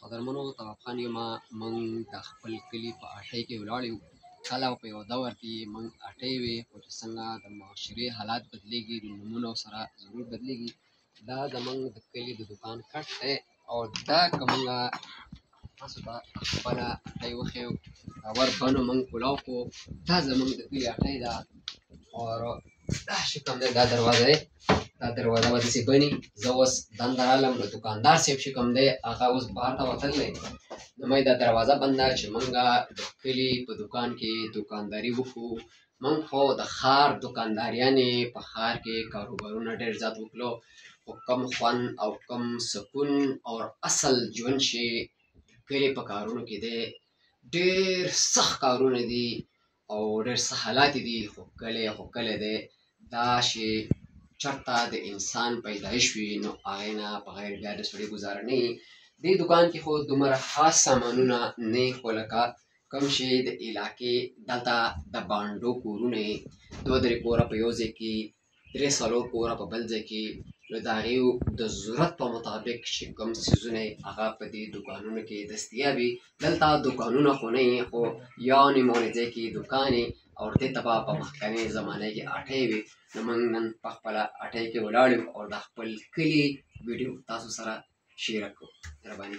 قدرمنو توافقان یو ما من د خپل کلی په اټۍ کې ولاړ یو کله په یو دور کې من اټۍ وې خو چې څنګه د معاشرې حالات بدلیږي د نمونو سره ضرور بدلیږي دا زمونږ د کلی د دکان کټ دی او دا که مونږ تاسو ته خپله اټۍ وښیو ور بنو مونږ کولاو کو دا زمونږ د کلي اټۍ ده او دا شي کوم دی دا دروازه دی دا دروازه به داسې بني زه اوس دنده رالم نو دکاندار صاحب چې کوم دی هغه اوس بهر ته وتل دی نو مې دا دروازه بنده چې موږ د کلي په دکان کې دکانداري وکړو موږ خو د ښار دکانداریانې په ښار کې کاروبارونه ډېر زیات وکړو خو کم خوند او کم سکون او اصل ژوند چې کلي په کارونو کې دی ډېر سخت کارونه دي او ډېر څه حالات دي خو کلی خو کلی دی دا چې چرته د انسان پیدایش وي نو هغې نه په غیر بیا د سړي ګزاره نه وي دې دکان کې خو دومره خاص سامانونه نه خو لکه کوم چې د علاقې دلته د بانډو کورونه دوه درې کوره په یو ځای کې درې څلور کوره په بل ځای کې نو د هغې د ضرورت په مطابق چې کوم څیزونه هغه په دې دوکانونو کې دستیاب وي دلته دوکانونه خو نه وي خو یا نیمونې ځای کې دوکانې او دې ته به په مخکنۍ زمانه کې اټۍ وي نو موږ نن په خپله اټۍ کې ولاړ یو او د خپل کلي ویډیو تاسو سره شیره کړو مهرباني